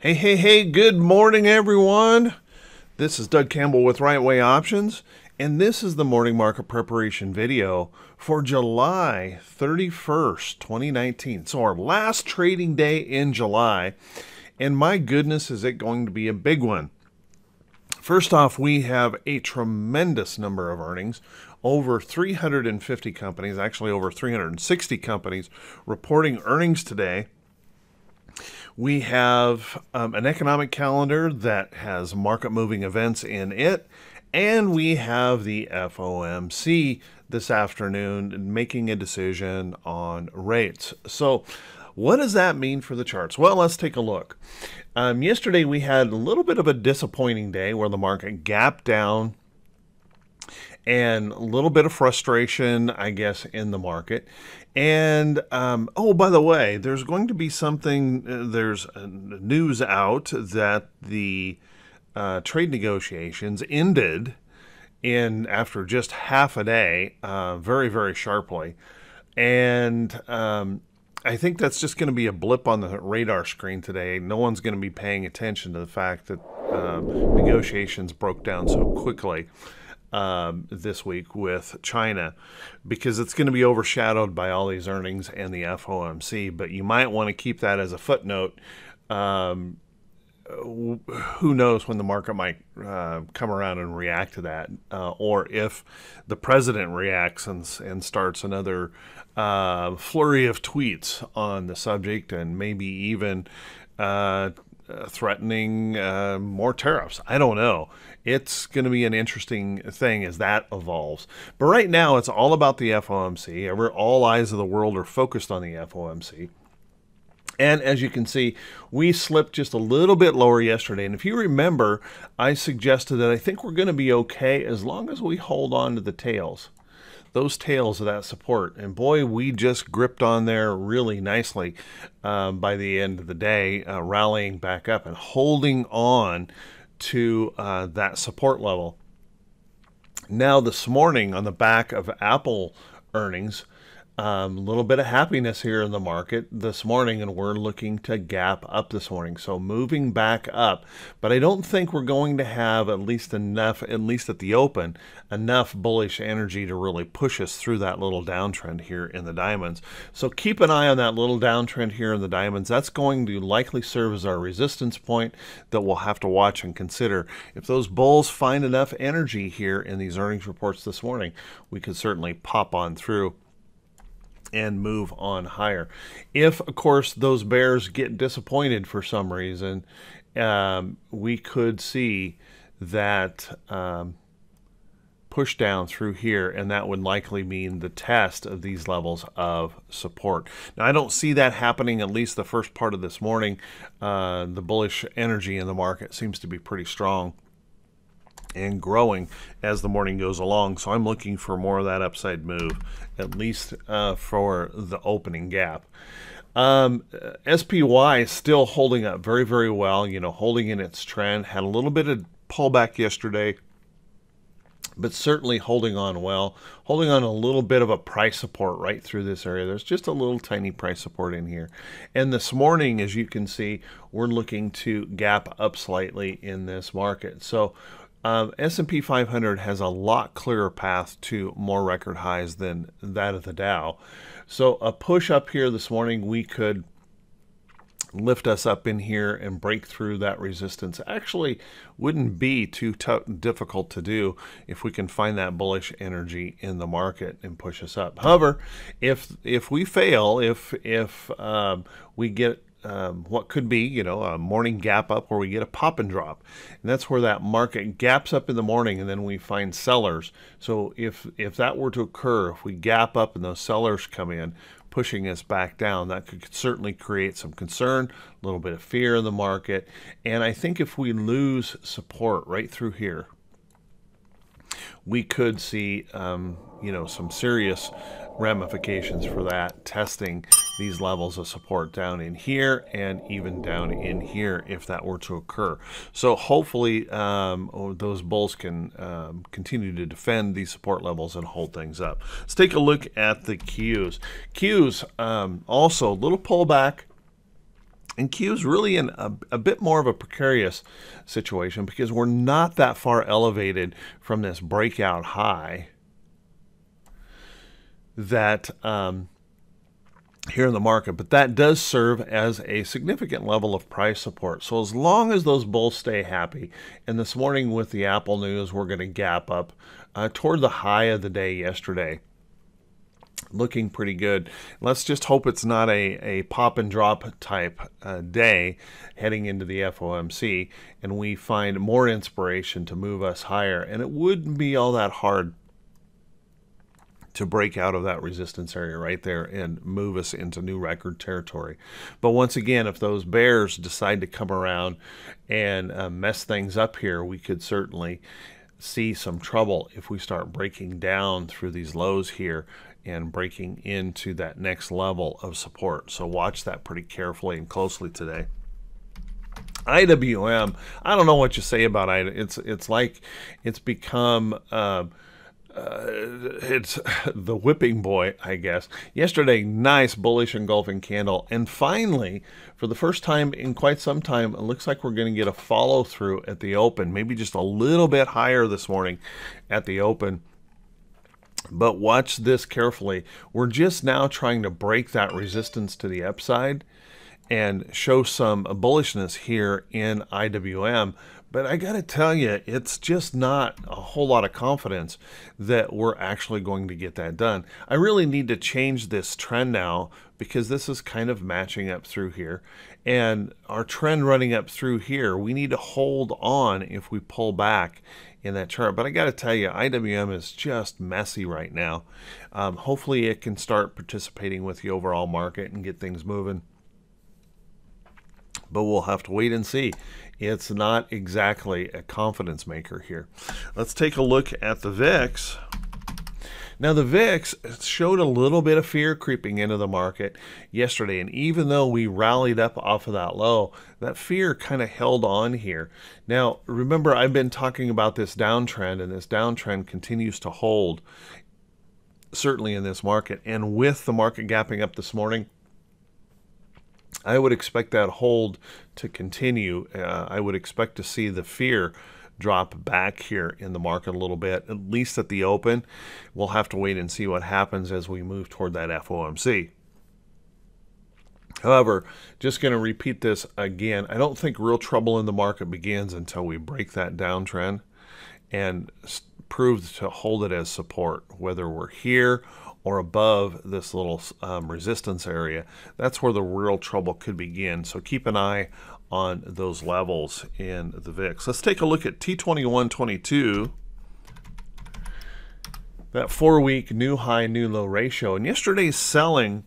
Hey, hey, hey, good morning, everyone. This is Doug Campbell with Right Way Options, and this is the morning market preparation video for July 31st, 2019. So, our last trading day in July, and my goodness, is it going to be a big one. First off, we have a tremendous number of earnings. Over 350 companies, actually over 360 companies, reporting earnings today. We have um, an economic calendar that has market moving events in it. And we have the FOMC this afternoon making a decision on rates. So, what does that mean for the charts? Well, let's take a look. Um, yesterday, we had a little bit of a disappointing day where the market gapped down and a little bit of frustration, I guess, in the market. And um, oh, by the way, there's going to be something. Uh, there's news out that the uh, trade negotiations ended in after just half a day, uh, very very sharply, and um, I think that's just going to be a blip on the radar screen today. No one's going to be paying attention to the fact that um, negotiations broke down so quickly um, this week with China because it's going to be overshadowed by all these earnings and the FOMC. But you might want to keep that as a footnote. Um, who knows when the market might uh, come around and react to that, uh, or if the president reacts and, and starts another uh, flurry of tweets on the subject and maybe even uh, threatening uh, more tariffs. I don't know. It's going to be an interesting thing as that evolves. But right now, it's all about the FOMC. All eyes of the world are focused on the FOMC. And as you can see, we slipped just a little bit lower yesterday. And if you remember, I suggested that I think we're going to be okay as long as we hold on to the tails those tails of that support. And boy, we just gripped on there really nicely um, by the end of the day, uh, rallying back up and holding on to uh, that support level. Now, this morning, on the back of Apple earnings, a um, little bit of happiness here in the market this morning, and we're looking to gap up this morning. So moving back up, but I don't think we're going to have at least enough, at least at the open, enough bullish energy to really push us through that little downtrend here in the diamonds. So keep an eye on that little downtrend here in the diamonds. That's going to likely serve as our resistance point that we'll have to watch and consider. If those bulls find enough energy here in these earnings reports this morning, we could certainly pop on through and move on higher. If, of course, those bears get disappointed for some reason, um, we could see that um, push down through here, and that would likely mean the test of these levels of support. Now, I don't see that happening, at least the first part of this morning. Uh, the bullish energy in the market seems to be pretty strong and growing as the morning goes along. So I'm looking for more of that upside move, at least uh, for the opening gap. Um, SPY is still holding up very, very well, you know, holding in its trend. Had a little bit of pullback yesterday, but certainly holding on well, holding on a little bit of a price support right through this area. There's just a little tiny price support in here. And this morning, as you can see, we're looking to gap up slightly in this market. So um, S&P 500 has a lot clearer path to more record highs than that of the Dow. So a push up here this morning, we could lift us up in here and break through that resistance actually wouldn't be too difficult to do if we can find that bullish energy in the market and push us up. However, if if we fail, if if um, we get um, what could be, you know, a morning gap up where we get a pop and drop. And that's where that market gaps up in the morning and then we find sellers. So if, if that were to occur, if we gap up and those sellers come in, pushing us back down, that could certainly create some concern, a little bit of fear in the market. And I think if we lose support right through here, we could see, um, you know, some serious ramifications for that testing these levels of support down in here and even down in here if that were to occur. So hopefully um, those bulls can um, continue to defend these support levels and hold things up. Let's take a look at the Qs. Qs um, also a little pullback And is really in a, a, bit more of a precarious situation because we're not that far elevated from this breakout high that um, here in the market, but that does serve as a significant level of price support. So as long as those bulls stay happy, and this morning with the Apple news, we're going to gap up uh, toward the high of the day yesterday looking pretty good. Let's just hope it's not a, a pop and drop type uh, day heading into the FOMC and we find more inspiration to move us higher. And it wouldn't be all that hard to break out of that resistance area right there and move us into new record territory. But once again, if those bears decide to come around and uh, mess things up here, we could certainly see some trouble if we start breaking down through these lows here and breaking into that next level of support. So watch that pretty carefully and closely today. IWM, I don't know what you say about it. It's it's like it's become uh, uh, it's the whipping boy, I guess. Yesterday, nice bullish engulfing candle, and finally, for the first time in quite some time, it looks like we're going to get a follow through at the open, maybe just a little bit higher this morning at the open. But watch this carefully. We're just now trying to break that resistance to the upside and show some bullishness here in IWM. But I got to tell you, it's just not a whole lot of confidence that we're actually going to get that done. I really need to change this trend now because this is kind of matching up through here. And our trend running up through here, we need to hold on if we pull back in that chart. But I got to tell you, IWM is just messy right now. Um, hopefully, it can start participating with the overall market and get things moving. But we'll have to wait and see. It's not exactly a confidence maker here. Let's take a look at the VIX. Now, the VIX showed a little bit of fear creeping into the market yesterday, and even though we rallied up off of that low, that fear kind of held on here. Now, remember, I've been talking about this downtrend, and this downtrend continues to hold, certainly in this market. And with the market gapping up this morning, I would expect that hold to continue. Uh, I would expect to see the fear drop back here in the market a little bit, at least at the open. We'll have to wait and see what happens as we move toward that FOMC. However, just going to repeat this again. I don't think real trouble in the market begins until we break that downtrend and prove to hold it as support, whether we're here or above this little um, resistance area. That's where the real trouble could begin. So keep an eye on those levels in the VIX. Let's take a look at T2122, that four-week new high, new low ratio. And yesterday's selling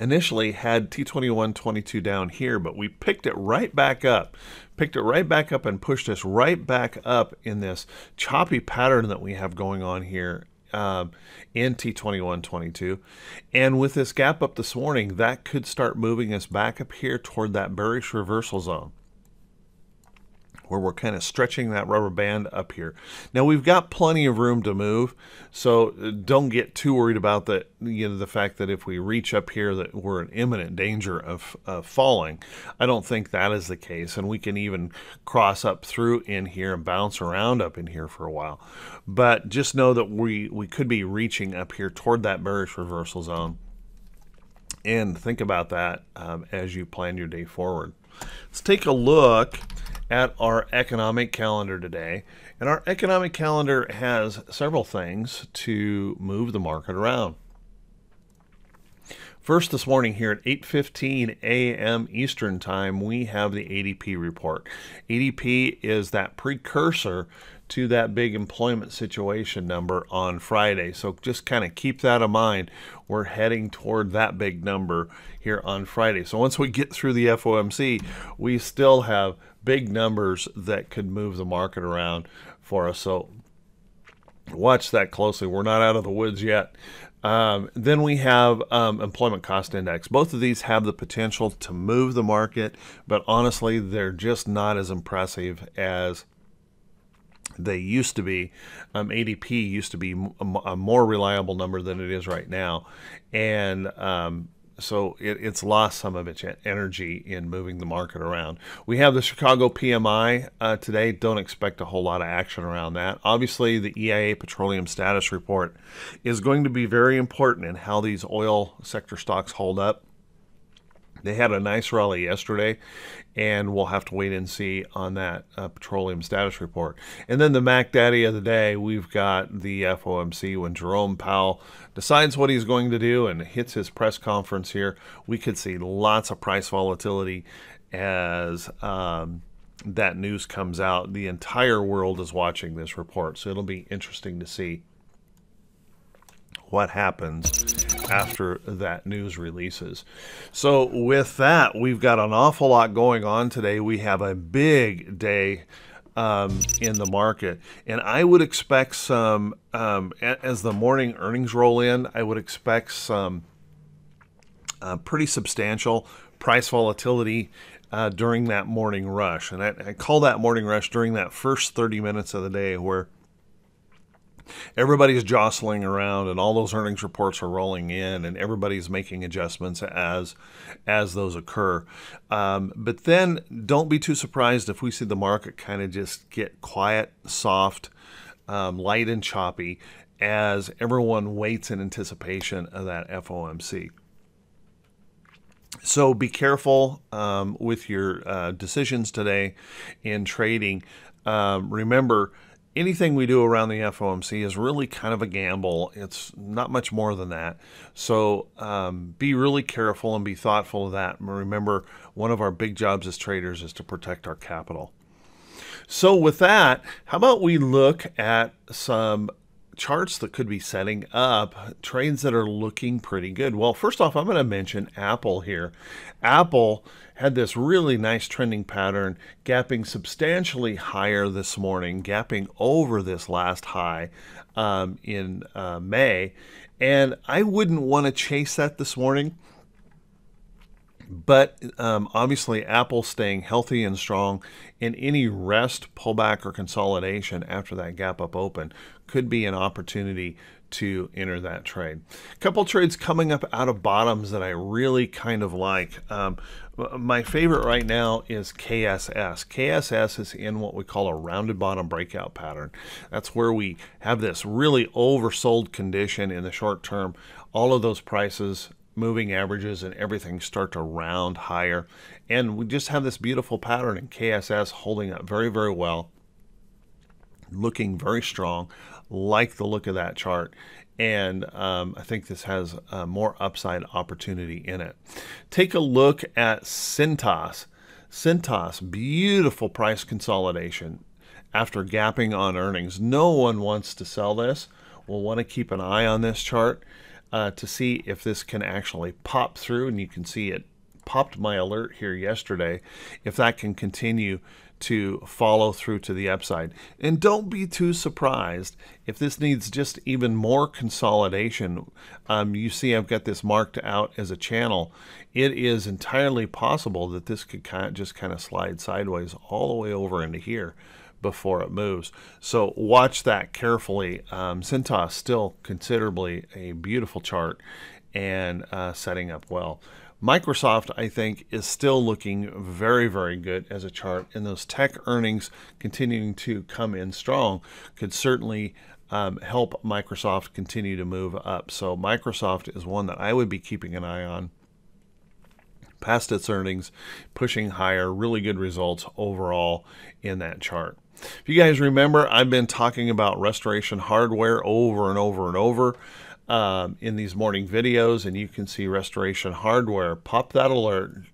initially had T2122 down here, but we picked it right back up, picked it right back up and pushed us right back up in this choppy pattern that we have going on here um, in T2122. And with this gap up this morning, that could start moving us back up here toward that bearish reversal zone where we're kind of stretching that rubber band up here. Now we've got plenty of room to move, so uh, don't get too worried about the you know the fact that if we reach up here that we're in imminent danger of, falling. I don't think that is the case, and we can even cross up through in here and bounce around up in here for a while. But just know that we we could be reaching up here toward that bearish reversal zone. And think about that um, as you plan your day forward. Let's take a look at our economic calendar today. And our economic calendar has several things to move the market around. First this morning here at 8:15 a.m. Eastern Time, we have the ADP report. ADP is that precursor to that big employment situation number on Friday. So just kind of keep that in mind. We're heading toward that big number here on Friday. So once we get through the FOMC, we still have big numbers that could move the market around for us. So watch that closely. We're not out of the woods yet. Um, then we have um, employment cost index. Both of these have the potential to move the market, but honestly, they're just not as impressive as they used to be. Um, ADP used to be a, more reliable number than it is right now, and um, so it, it's lost some of its energy in moving the market around. We have the Chicago PMI uh, today. Don't expect a whole lot of action around that. Obviously, the EIA Petroleum Status Report is going to be very important in how these oil sector stocks hold up. They had a nice rally yesterday, and we'll have to wait and see on that uh, petroleum status report. And then the Mac Daddy of the day, we've got the FOMC when Jerome Powell decides what he's going to do and hits his press conference here. We could see lots of price volatility as um, that news comes out. The entire world is watching this report, so it'll be interesting to see what happens after that news releases. So, with that, we've got an awful lot going on today. We have a big day um, in the market, and I would expect some, um, as the morning earnings roll in, I would expect some uh, pretty substantial price volatility uh, during that morning rush. And I, I, call that morning rush during that first 30 minutes of the day where everybody's jostling around and all those earnings reports are rolling in and everybody's making adjustments as as those occur um, but then don't be too surprised if we see the market kind of just get quiet soft um, light and choppy as everyone waits in anticipation of that FOMC. So be careful um, with your uh, decisions today in trading. Um, remember, anything we do around the FOMC is really kind of a gamble. It's not much more than that. So um, be really careful and be thoughtful of that. Remember, one of our big jobs as traders is to protect our capital. So with that, how about we look at some charts that could be setting up trades that are looking pretty good. Well, first off, I'm going to mention Apple here. Apple had this really nice trending pattern, gapping substantially higher this morning, gapping over this last high um, in uh, May. And I wouldn't want to chase that this morning. But um, obviously, Apple staying healthy and strong in any rest, pullback, or consolidation after that gap up open could be an opportunity to enter that trade. A couple trades coming up out of bottoms that I really kind of like. Um, my favorite right now is KSS. KSS is in what we call a rounded bottom breakout pattern. That's where we have this really oversold condition in the short term. All of those prices moving averages and everything start to round higher. And we just have this beautiful pattern in KSS holding up very, very well, looking very strong. Like the look of that chart. And um, I think this has uh, more upside opportunity in it. Take a look at Cintas. Cintas, beautiful price consolidation after gapping on earnings. No one wants to sell this. We'll want to keep an eye on this chart uh, to see if this can actually pop through. And you can see it popped my alert here yesterday. If that can continue to follow through to the upside. And don't be too surprised if this needs just even more consolidation. Um, you see I've got this marked out as a channel. It is entirely possible that this could kind of just kind of slide sideways all the way over into here before it moves. So watch that carefully. Um, still considerably a beautiful chart and uh, setting up well. Microsoft, I think, is still looking very, very good as a chart, and those tech earnings continuing to come in strong could certainly um, help Microsoft continue to move up. So, Microsoft is one that I would be keeping an eye on past its earnings, pushing higher, really good results overall in that chart. If you guys remember, I've been talking about restoration hardware over and over and over um, in these morning videos, and you can see restoration hardware pop that alert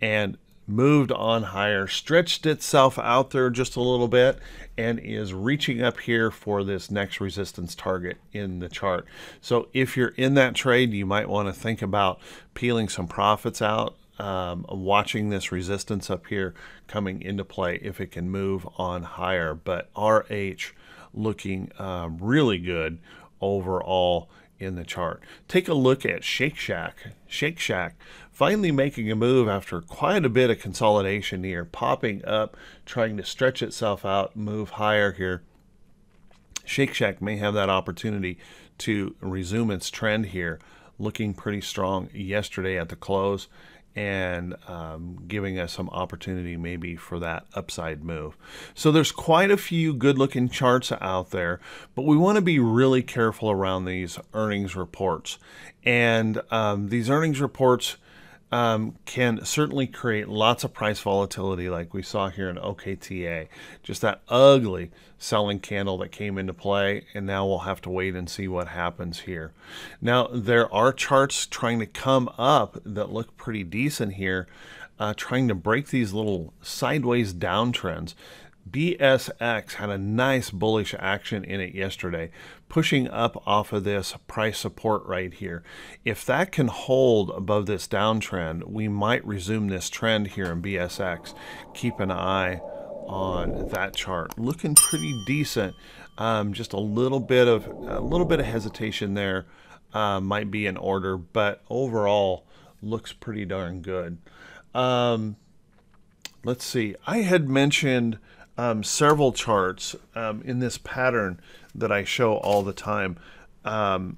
and moved on higher, stretched itself out there just a little bit, and is reaching up here for this next resistance target in the chart. So if you're in that trade, you might want to think about peeling some profits out um, watching this resistance up here coming into play if it can move on higher. But RH looking um, really good overall in the chart. Take a look at Shake Shack. Shake Shack finally making a move after quite a bit of consolidation here, popping up, trying to stretch itself out, move higher here. Shake Shack may have that opportunity to resume its trend here looking pretty strong yesterday at the close and um, giving us some opportunity maybe for that upside move. So there's quite a few good looking charts out there, but we want to be really careful around these earnings reports. And um, these earnings reports um, can certainly create lots of price volatility, like we saw here in OKTA. Just that ugly selling candle that came into play, and now we'll have to wait and see what happens here. Now, there are charts trying to come up that look pretty decent here, uh, trying to break these little sideways downtrends. BSX had a nice bullish action in it yesterday, pushing up off of this price support right here. If that can hold above this downtrend, we might resume this trend here in BSX. Keep an eye on that chart. Looking pretty decent. Um, just a little bit of a little bit of hesitation there uh, might be in order, but overall looks pretty darn good. Um, let's see. I had mentioned um, several charts um, in this pattern that I show all the time um,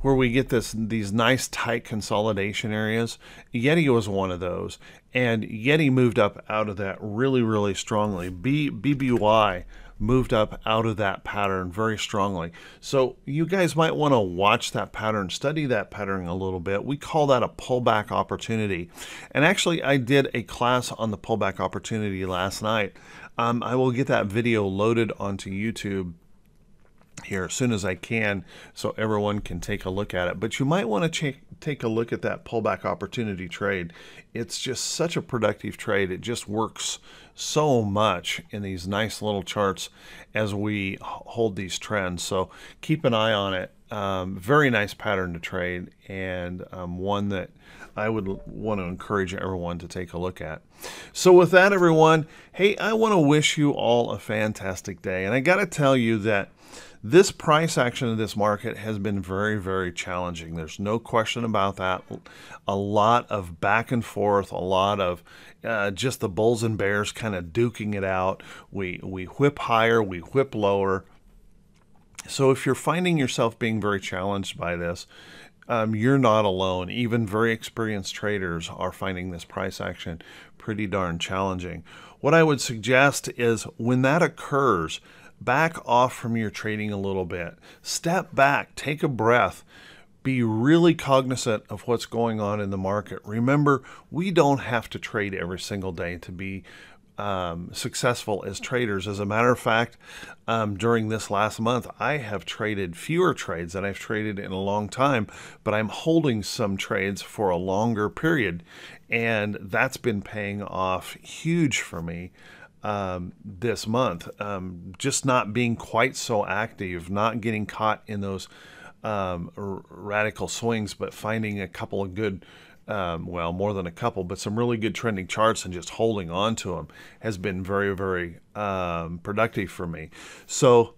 where we get this these nice tight consolidation areas. Yeti was one of those, and Yeti moved up out of that really, really strongly. B, BBY moved up out of that pattern very strongly. So you guys might want to watch that pattern, study that pattern a little bit. We call that a pullback opportunity. And actually, I did a class on the pullback opportunity last night. Um, I will get that video loaded onto YouTube here as soon as I can so everyone can take a look at it. But you might want to take a look at that pullback opportunity trade. It's just such a productive trade. It just works so much in these nice little charts as we hold these trends. So keep an eye on it. Um, very nice pattern to trade and um, one that I would want to encourage everyone to take a look at. So with that, everyone, hey, I want to wish you all a fantastic day. And I got to tell you that this price action in this market has been very, very challenging. There's no question about that. A lot of back and forth, a lot of uh, just the bulls and bears kind of duking it out. We we whip higher, we whip lower. So if you're finding yourself being very challenged by this, um, you're not alone. Even very experienced traders are finding this price action pretty darn challenging. What I would suggest is when that occurs, back off from your trading a little bit. Step back, take a breath. Be really cognizant of what's going on in the market. Remember, we don't have to trade every single day to be um, successful as traders. As a matter of fact, um, during this last month, I have traded fewer trades than I've traded in a long time, but I'm holding some trades for a longer period, and that's been paying off huge for me um, this month. Um, just not being quite so active, not getting caught in those um, radical swings, but finding a couple of good, um, well, more than a couple, but some really good trending charts and just holding on to them has been very, very um, productive for me. So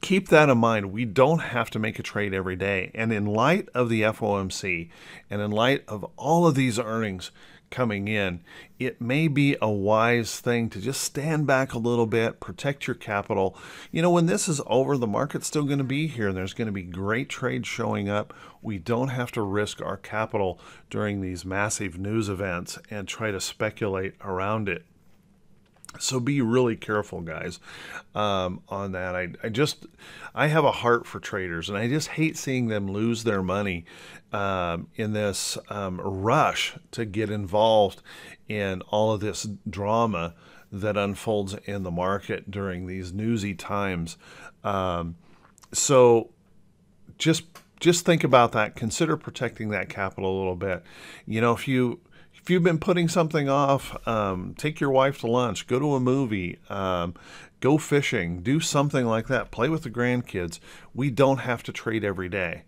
keep that in mind. We don't have to make a trade every day. And in light of the FOMC and in light of all of these earnings, coming in, it may be a wise thing to just stand back a little bit, protect your capital. You know, when this is over, the market's still going to be here and there's going to be great trades showing up. We don't have to risk our capital during these massive news events and try to speculate around it. So be really careful, guys, um, on that. I, I just, I have a heart for traders, and I just hate seeing them lose their money um, in this um, rush to get involved in all of this drama that unfolds in the market during these newsy times. Um, so just just think about that. Consider protecting that capital a little bit. You know, if you if you've been putting something off, um, take your wife to lunch, go to a movie, um, go fishing, do something like that. Play with the grandkids. We don't have to trade every day.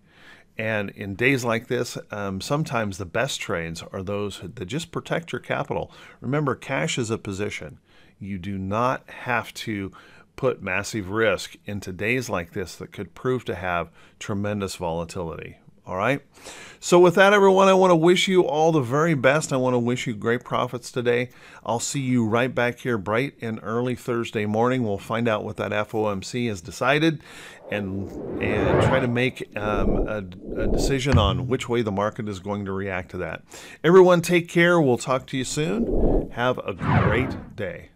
And in days like this, um, sometimes the best trades are those that just protect your capital. Remember, cash is a position. You do not have to put massive risk into days like this that could prove to have tremendous volatility. All right. So, with that, everyone, I want to wish you all the very best. I want to wish you great profits today. I'll see you right back here bright and early Thursday morning. We'll find out what that FOMC has decided and, and try to make um, a, a decision on which way the market is going to react to that. Everyone, take care. We'll talk to you soon. Have a great day.